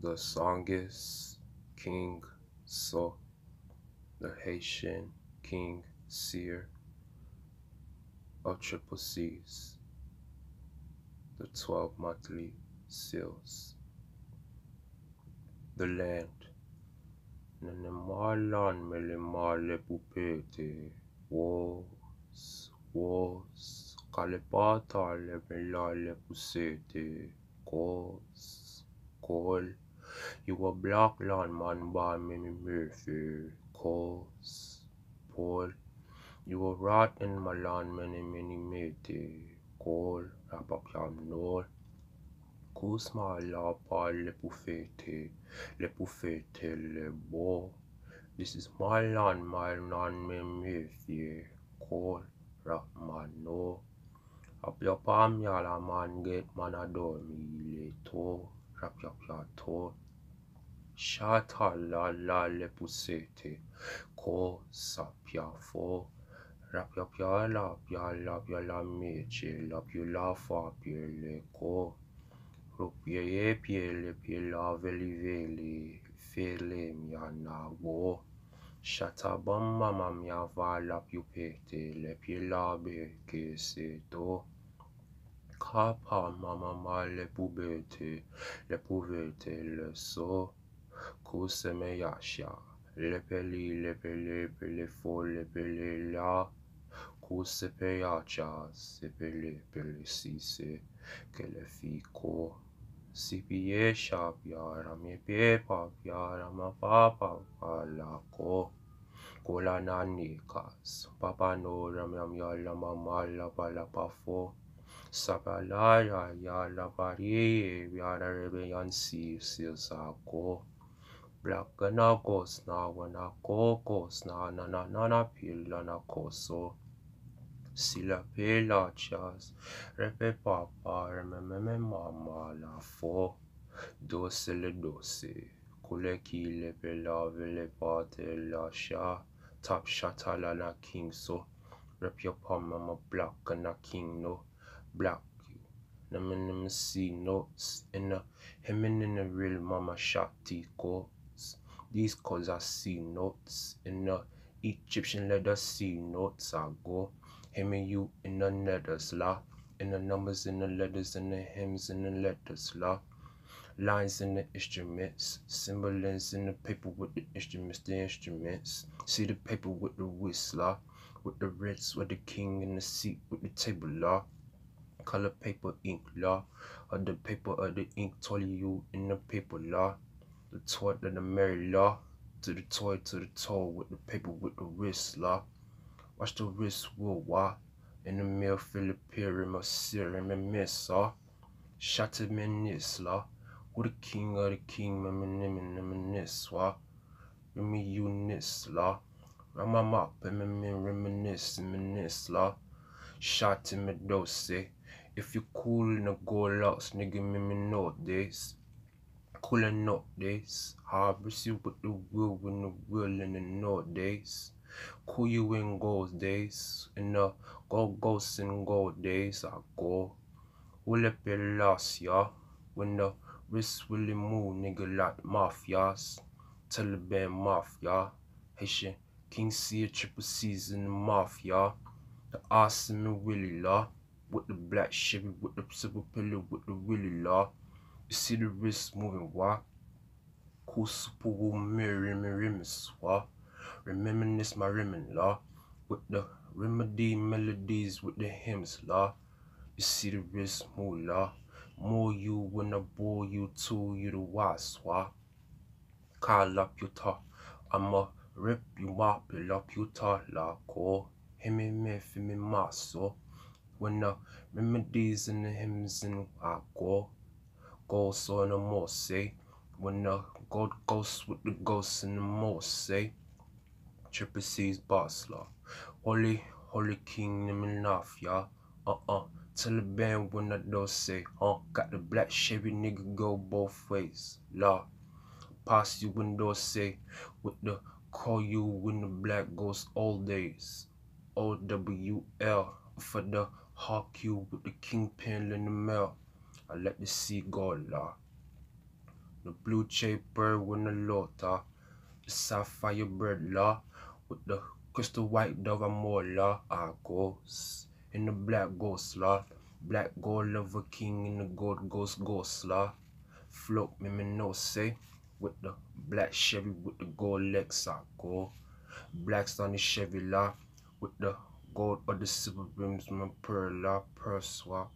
the Songis King Zoe, the Haitian King Seer of Triple C's, the 12 monthly seals, the land. Nene malan mele male pupete, wars, wars, kalepata le mela le pusete, cause, call. You a black land man by me Murphy, cause, Paul. You a rat in my land many many mate, call, rap your nol. Kusma la pa le pufete, le pufete le bo. This is my land, my land me Murphy, call, rap man no. Up your palm yala man get man adore me le to, rap your your to. Shata la la le pusete, ko sapia fo. Rap ya pia la pia la pia la meche la pia la fa pia le ko. Pia le pia la veli veli fele mia na wo. Shata bam mama mia va la piu pete le pia la be se to. Kapa mama ma le pubete le puvete le so. Kuseme yasha. Lepeli lepele pele fo lepele la. Kusepe yacha sepele pele sise. Kele fiko. Sipie shap yara me pe pap yara ma papa pala ko. Kola na nikas. Papa no ram yam yala mama la pala pa fo. Sapala ya ya la pari yara rebe yan Black na kos na wana kokos na na na na na pila na koso. Sila pela chas. Repe papa remememe mama la fo. Dose le dose. Kule ki le pela vele pate la sha. Top shata la na king so. Rep your palm mama black na king no. Black. Nema nema see notes in the him in the real mama shotty quotes. These cause I see notes in the Egyptian leather see notes I go. Him and you in the letters la. In the numbers in the letters and the hymns in the letters la. Lines in the instruments, symbols in the paper with the instruments, the instruments. See the paper with the whistler, with the reds, with the king in the seat, with the table law color paper ink law or the paper or the ink told you in the paper law the toy to the merry law to the toy to the toe with the paper with the wrist law watch the wrist will wah. In the mail Philippine my serum and miss saw shot him in this law who the king or the king me me me me this wah. Me you this law Ram up and me reminisce this law shot him a dose eh. if you cool in the go lost, nigga, me me know this. Cool and not this. Harvest you with the will when the will in the north days. Cool you in gold days. In the go ghosts in gold days, I go. Will it be lost, ya? When the wrist will move, nigga, like mafias. Taliban mafia. Haitian King C, triple C's in the mafia. The awesome and Willie law with the black Chevy, with the silver pillar, with the Willie law. You see the wrist moving, why? Cool super me rims, why? Reminisce my rimming law. With the remedy melodies, with the hymns law. You see the wrist move law. More you when I bore you too, you the why? Call up your talk. I'ma rip you up, up your talk, la call. Him and me, me, maso when the remedies and the hymns and ah, I go, go so no more say, when the God goes with the ghosts and the more say, Triple C's boss law, holy, holy king, them enough, yeah, uh uh. Tell the band when I don't say, huh? Got the black Chevy nigga go both ways, law. Pass you window say, with the call you when the black ghost all days. O W L for the hawk you with the kingpin in the mail. I let the sea go la. The blue chaper with the loader. The sapphire bird law. With the crystal white dove and more, molar. Ah, I goes. In the black ghost law. Black gold lover king in the gold ghost ghost law. Float me, me no say. With the black Chevy with the gold legs I go. Black Stoney Chevy law. With the gold or the silver rims, my pearl law. Pearl swap,